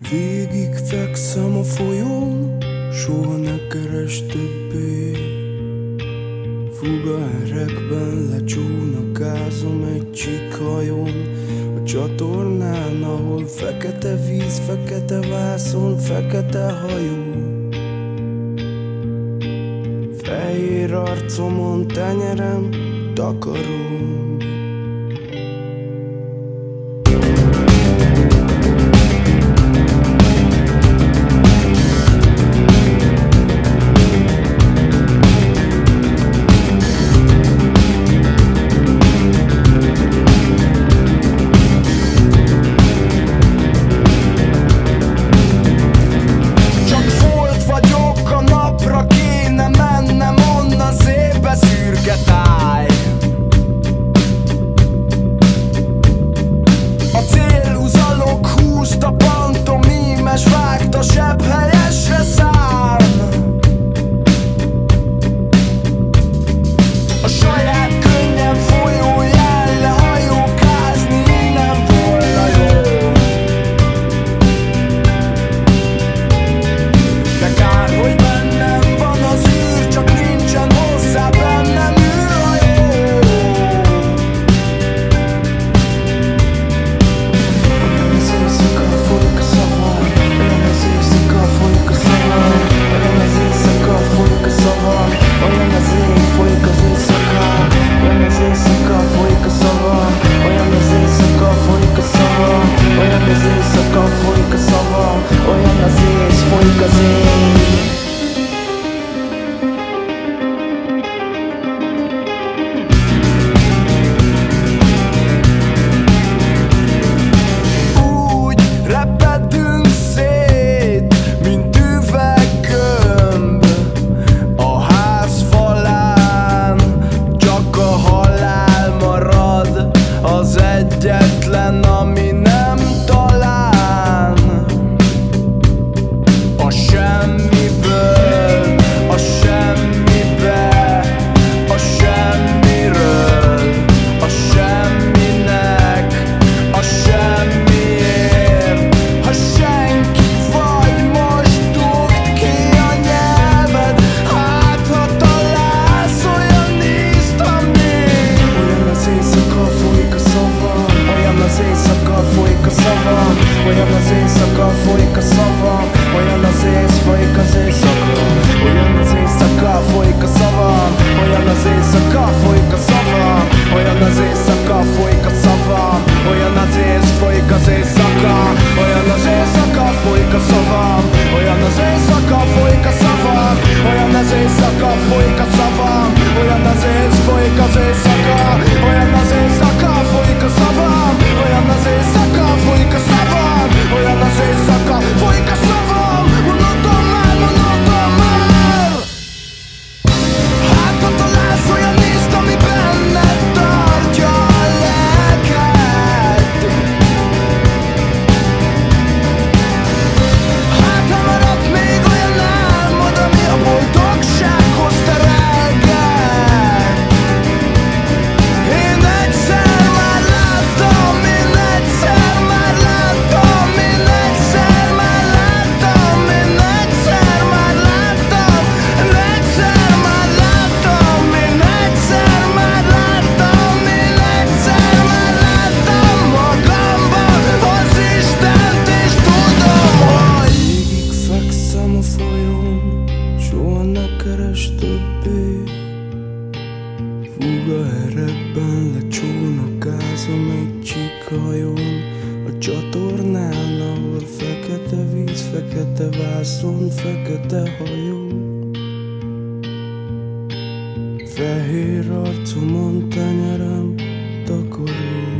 Végig fekszem a folyón, soha ne keres többé. Fugaherekben lecsónakázom egy csikhajón, a csatornán, ahol fekete víz, fekete vászon, fekete hajó. Fehér arcomon tenyerem, takarom. szigetáj A célhúzalok húzta pantomimes vágta zsebhelyet az egyetlen, ami nem hova Olyan az ész, folyik az éjszakon Olyan az éjszaka, folyik a szavam Olyan az éjszaka, folyik a szavam Olyan az éjszaka, folyik a szavam Olyan az ész, folyik az éjszaka Olyan az éjszaka, folyik a szavam Olyan az éjszaka, folyik a szavam Olyan az éjszaka, folyik a szavam Olyan az ész, folyik az éjszaka Olyan az éjszaka, folyik a szavam nem keres többé a erekben le csónakázom egy csikhajón A csatornán, ahol fekete víz, fekete vászon, fekete hajó. Fehér arcomon tenyerem takaró.